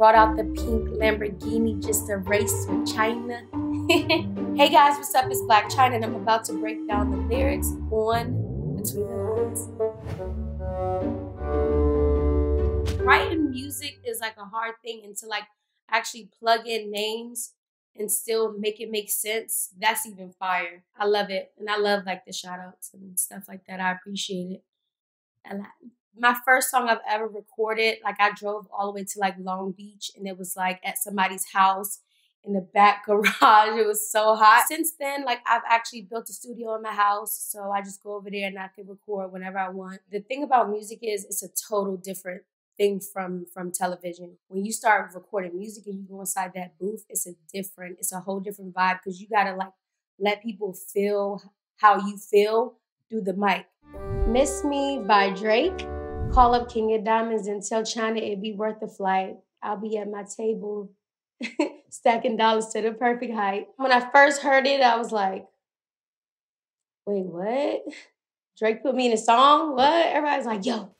Brought out the pink Lamborghini just to race with Chyna. hey guys, what's up? It's Blac Chyna, and I'm about to break down the lyrics on Between the Lines. Writing music is like a hard thing and to like actually plug in names and still make it make sense, that's even fire. I love it. And I love like the shout outs and stuff like that. I appreciate it a lot my first song I've ever recorded, like I drove all the way to like Long Beach and it was like at somebody's house in the back garage. It was so hot. Since then, like I've actually built a studio in my house. So I just go over there and I can record whenever I want. The thing about music is it's a total different thing from from television. When you start recording music and you go inside that booth, it's a different, it's a whole different vibe because you gotta like let people feel how you feel through the mic. Miss Me by Drake. Call up King of Diamonds and tell Chyna it'd be worth the flight. I'll be at my table stacking dollars to the perfect height. When I first heard it, I was like, wait, what? Drake put me in a song? What? Everybody's like, yo,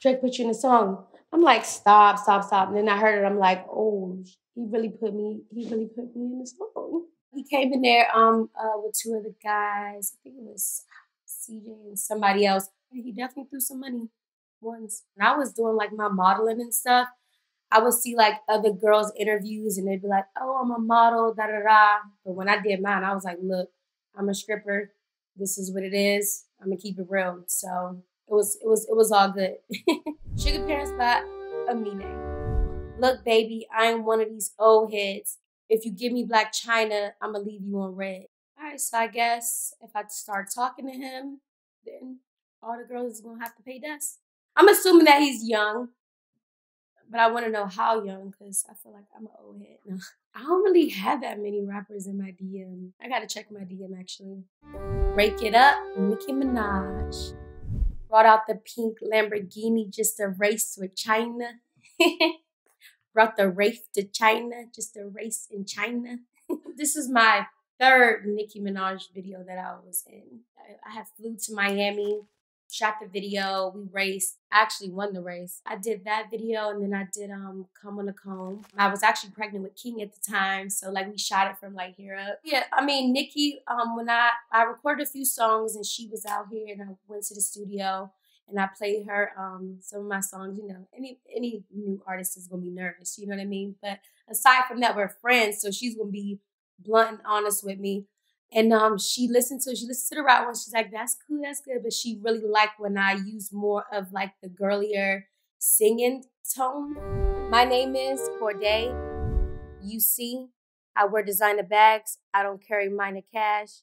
Drake put you in a song. I'm like, stop, stop, stop. And then I heard it, I'm like, oh, he really put me, he really put me in the song. He came in there um uh, with two of the guys. I think it was CJ and somebody else. He definitely threw some money once. When I was doing like my modeling and stuff, I would see like other girls' interviews and they'd be like, oh, I'm a model, da da da. But when I did mine, I was like, look, I'm a stripper. This is what it is. I'm gonna keep it real. So it was it was it was all good. Sugar Parents by Amine. Look, baby, I am one of these old heads. If you give me Blac Chyna, I'm gonna leave you on red. All right, so I guess if I start talking to him, then all the girls is gonna have to pay dust. I'm assuming that he's young, but I want to know how young because I feel like I'm an old head. No, I don't really have that many rappers in my DM. I gotta check my DM actually. Rake It Up, Nicki Minaj. Brought out the pink Lamborghini just to race with Chyna. Brought the Wraith to China just to race in China. this is my third Nicki Minaj video that I was in. I, I have flew to Miami shot the video. We raced. I actually won the race. I did that video and then I did um Come on a Cone. I was actually pregnant with King at the time. So like we shot it from like here up. Yeah, I mean Nicki, um when I I recorded a few songs and she was out here and I went to the studio and I played her um some of my songs, you know, any any new artist is gonna be nervous, you know what I mean? But aside from that, we're friends, so she's gonna be blunt and honest with me. And um, she listened to she listened to the rap one. She's like, "That's cool, that's good." But she really liked when I use more of like the girlier singing tone. My name is Cordae. You see, I wear designer bags. I don't carry minor cash.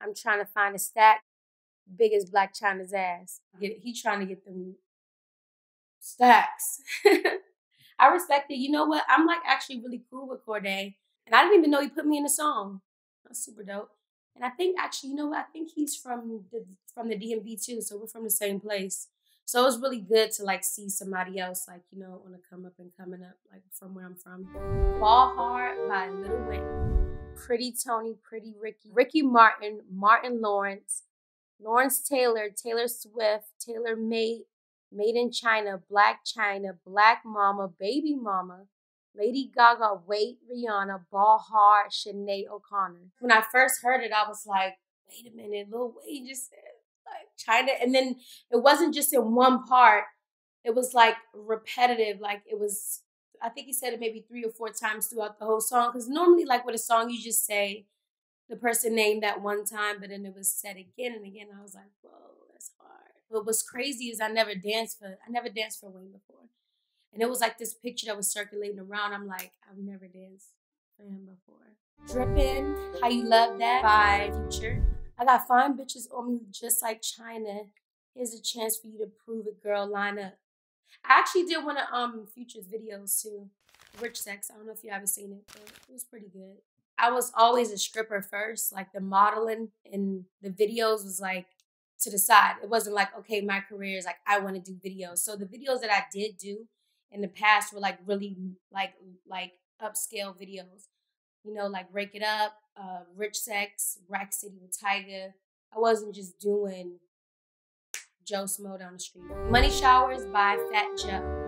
I'm trying to find a stack big as Blac Chyna's ass. He trying to get them stacks. I respect it. You know what? I'm like actually really cool with Cordae, and I didn't even know he put me in a song. That's super dope. And I think actually, you know what? I think he's from the from the DMV too, so we're from the same place. So it was really good to like see somebody else, like you know, on the come up and coming up, like from where I'm from. Ball Hard by Lil Wayne, Pretty Tony, Pretty Ricky, Ricky Martin, Martin Lawrence, Lawrence Taylor, Taylor Swift, Taylor Made, Made in China, Blac Chyna, Black Mama, Baby Mama, Lady Gaga, Wait, Rihanna, Ball Hard, Sinead O'Connor. When I first heard it, I was like, wait a minute, Lil Wayne just said like Chyna. And then it wasn't just in one part. It was like repetitive. Like it was, I think he said it maybe three or four times throughout the whole song. Because normally, like with a song, you just say the person name that one time, but then it was said again and again. I was like, whoa, that's hard. But what's crazy is I never danced for I never danced for Wayne before. And it was like this picture that was circulating around. I'm like, I've never danced for him before. Drippin', How You Love That by Future. I got fine bitches on me just like Chyna. Here's a chance for you to prove it, girl. Line up. I actually did one of um Future's videos too. Rich Sex. I don't know if you ever seen it, but it was pretty good. I was always a stripper first. Like the modeling and the videos was like to the side. It wasn't like, okay, my career is like I want to do videos. So the videos that I did do in the past were like really like like upscale videos. You know, like Rake It Up, uh, Rich Sex, Rack City with Tyga. I wasn't just doing Joe Smo down the street. Money Showers by Fat Joe.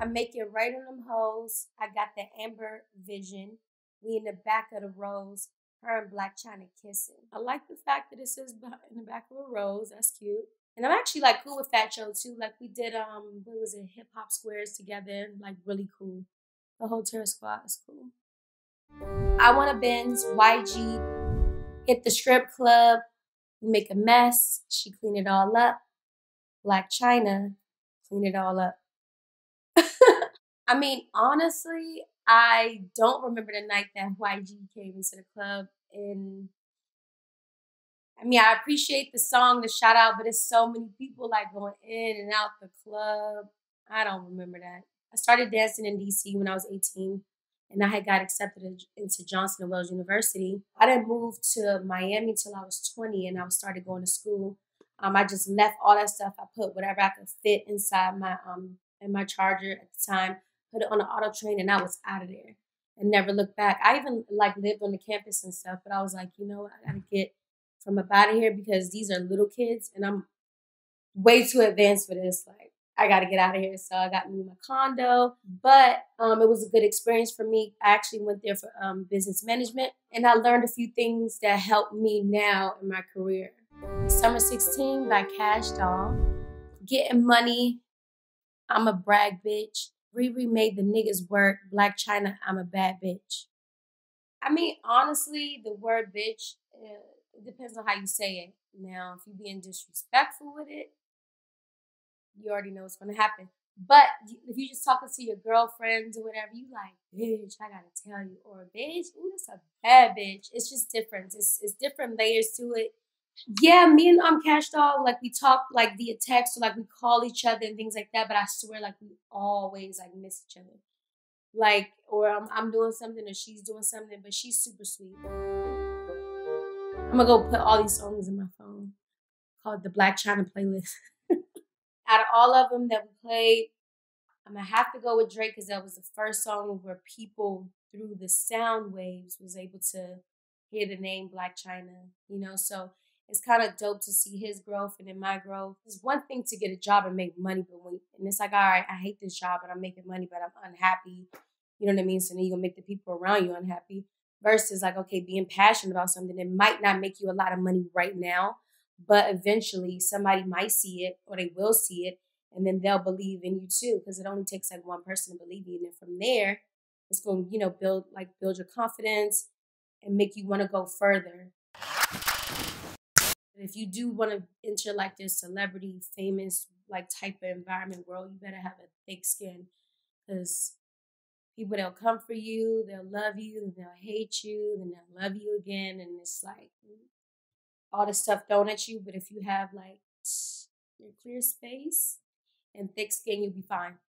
I make it right on them hoes. I got the amber vision. We in the back of the rose. Her and Blac Chyna kissing. I like the fact that it says in the back of a rose. That's cute. And I'm actually like cool with Fat Joe too. Like we did um what was it, hip hop squares together. Like really cool. The whole terror squad is cool. I want to Benz YG hit the strip club, we make a mess. She clean it all up. Blac Chyna, clean it all up. I mean, honestly, I don't remember the night that YG came into the club and I mean, I appreciate the song, the shout out, but it's so many people like going in and out the club. I don't remember that. I started dancing in DC when I was 18 and I had got accepted into Johnson and Wales University. I didn't move to Miami till I was 20 and I started going to school. Um, I just left all that stuff. I put whatever I could fit inside my um in my charger at the time, put it on the auto train, and I was out of there and never looked back. I even like lived on the campus and stuff, but I was like, you know what, I gotta get from up out of here because these are little kids and I'm way too advanced for this. Like, I got to get out of here. So I got me my condo, but um, it was a good experience for me. I actually went there for um, business management and I learned a few things that helped me now in my career. Summer 16 by Kash Doll. Getting money. I'm a brag bitch. Riri made the niggas work. Blac Chyna, I'm a bad bitch. I mean, honestly, the word bitch, uh, it depends on how you say it. Now, if you're being disrespectful with it, you already know what's going to happen. But if you're just talking to your girlfriends or whatever, you like, bitch, I gotta tell you, or bitch, ooh, that's a bad bitch. It's just different. It's, it's different layers to it. Yeah, me and um Kash Doll, like we talk like via text or like we call each other and things like that. But I swear, like we always like miss each other. Like, or I'm, I'm doing something or she's doing something, but she's super sweet. I'm gonna go put all these songs in my phone called the Blac Chyna playlist. Out of all of them that we played, I'm gonna have to go with Drake because that was the first song where people through the sound waves was able to hear the name Blac Chyna, you know. So it's kind of dope to see his growth and then my growth. It's one thing to get a job and make money, but when and it's like, all right, I hate this job and I'm making money, but I'm unhappy. You know what I mean? So then you're gonna make the people around you unhappy versus like okay being passionate about something it might not make you a lot of money right now but eventually somebody might see it or they will see it and then they'll believe in you too because it only takes like one person to believe you and then from there it's going to you know build like build your confidence and make you want to go further. If you do want to enter like this celebrity famous like type of environment world you better have a thick skin because people that'll come for you, they'll love you, they'll hate you, and they'll love you again. And it's like all the stuff thrown at you. But if you have like your clear space and thick skin, you'll be fine.